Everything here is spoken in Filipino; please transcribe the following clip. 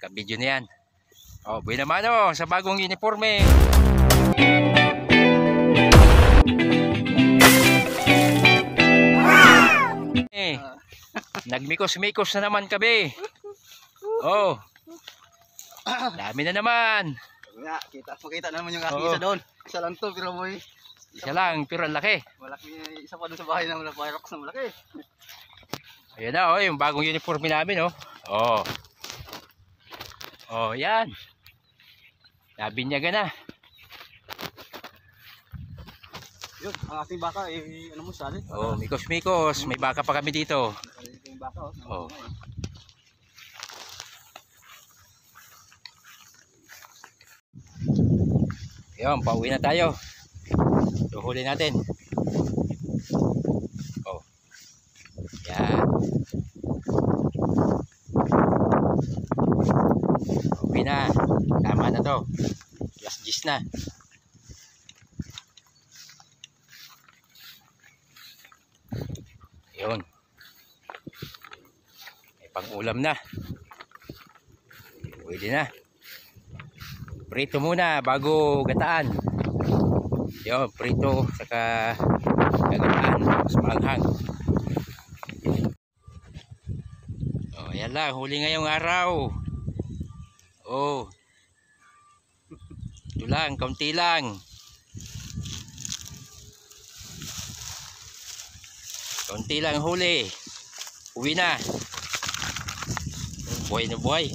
Ka-video na yan. Oh, buhay naman oh, sa bagong uniforme. Eh, nagmikos-mikos na naman kabe. Oh. Dami na naman. Nga, kita, pakita naman yung aking Oo. isa doon. Isa lang to, pero boy. Isa lang, pero ang laki. Malaki, isa pa doon sa bahay na wala Pyrox na malaki. Ayan na, oh, yung bagong uniforme namin, oh. Oh. Oh, yan. Nabinyaga na. Yun, ang ating baka, eh, ano mo sali? Oh, mikos-mikos. May baka pa kami dito. Ito yung baka, Oh. oh. Ayun, pauwi na tayo. Tuhuli natin. Oh. Yan. Pauwi na. Tama na to. Alas 10 na. Yun. May pang-ulam na. Pwede na. Prito muna bago gataan. Yo, prito saka gagataan mas maanghang. Oh, yan lang, huli ngayong araw. Oh. Ito lang, kaunti lang. Kaunti lang huli. Uwi na. Buhay na buhay.